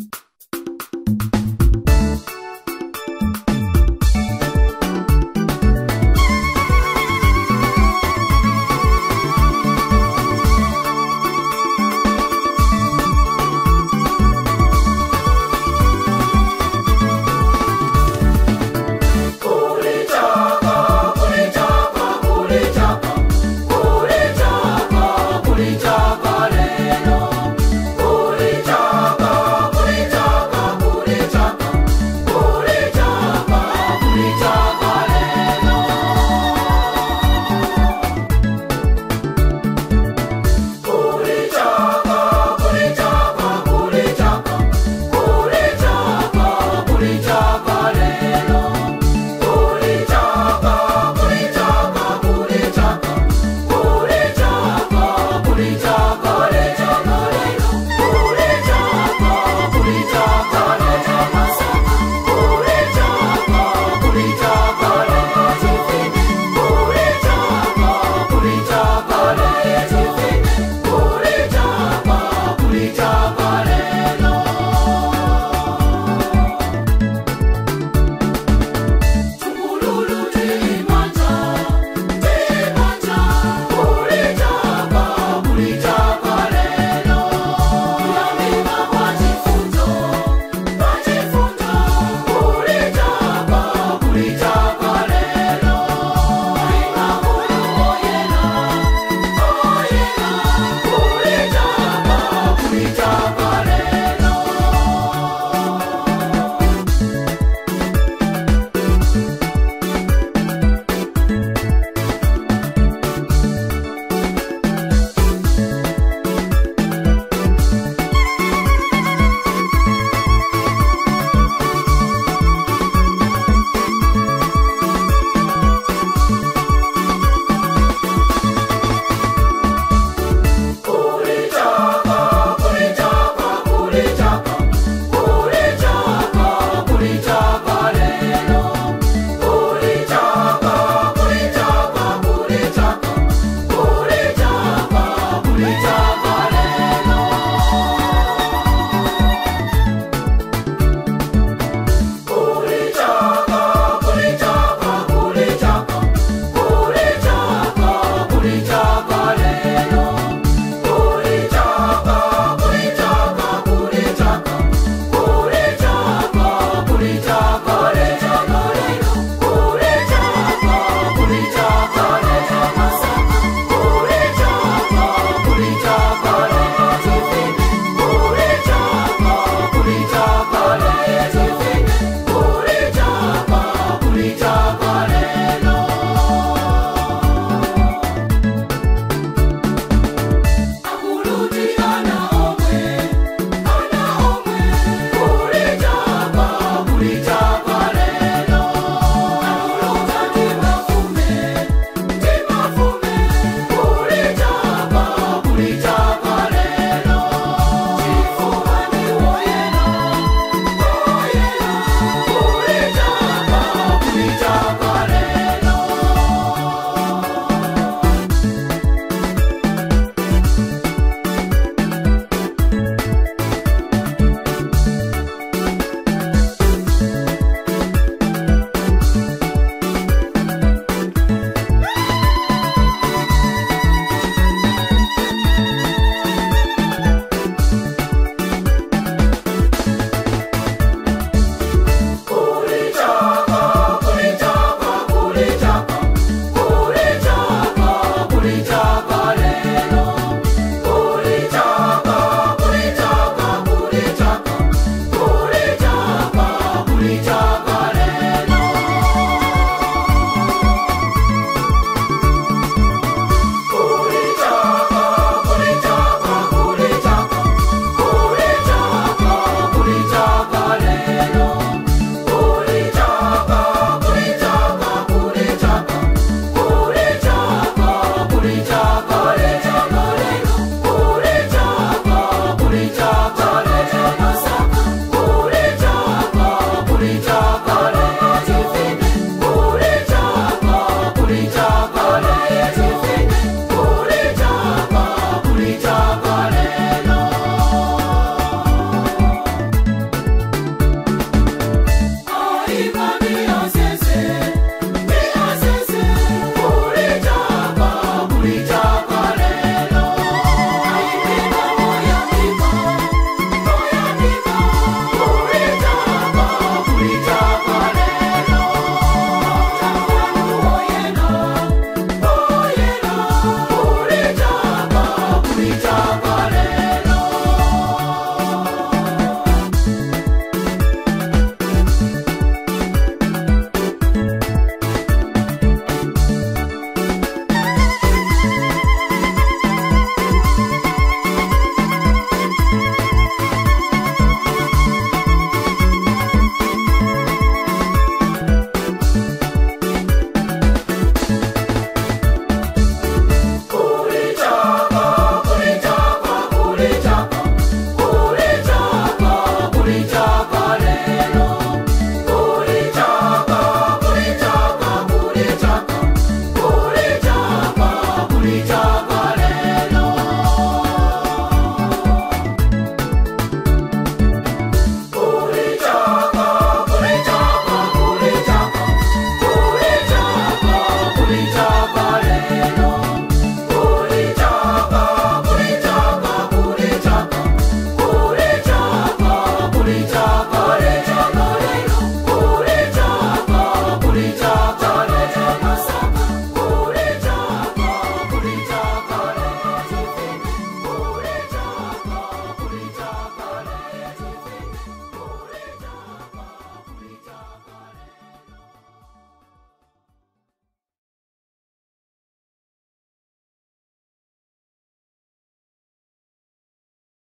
you